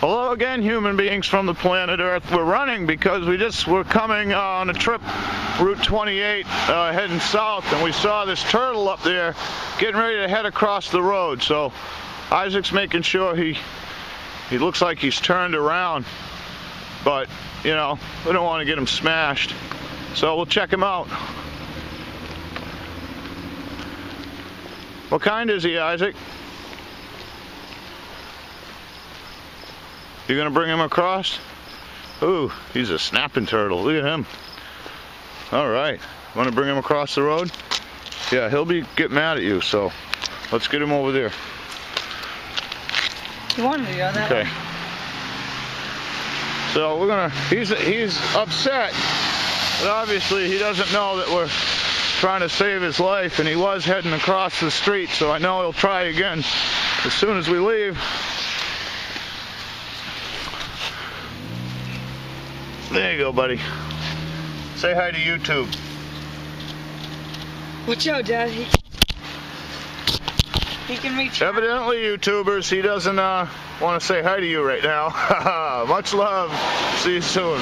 Hello again, human beings from the planet Earth. We're running because we just were coming uh, on a trip, Route 28, uh, heading south, and we saw this turtle up there getting ready to head across the road. So Isaac's making sure he he looks like he's turned around, but you know we don't want to get him smashed. So we'll check him out. What kind is he, Isaac? You gonna bring him across? Ooh, he's a snapping turtle. Look at him. All right, want to bring him across the road? Yeah, he'll be get mad at you. So let's get him over there. You wanted to go that Okay. way. So we're gonna. He's he's upset, but obviously he doesn't know that we're trying to save his life, and he was heading across the street. So I know he'll try again as soon as we leave. There you go, buddy. Say hi to YouTube. Watch out, Dad. He, he can reach. You. Evidently, YouTubers, he doesn't uh, want to say hi to you right now. Much love. See you soon.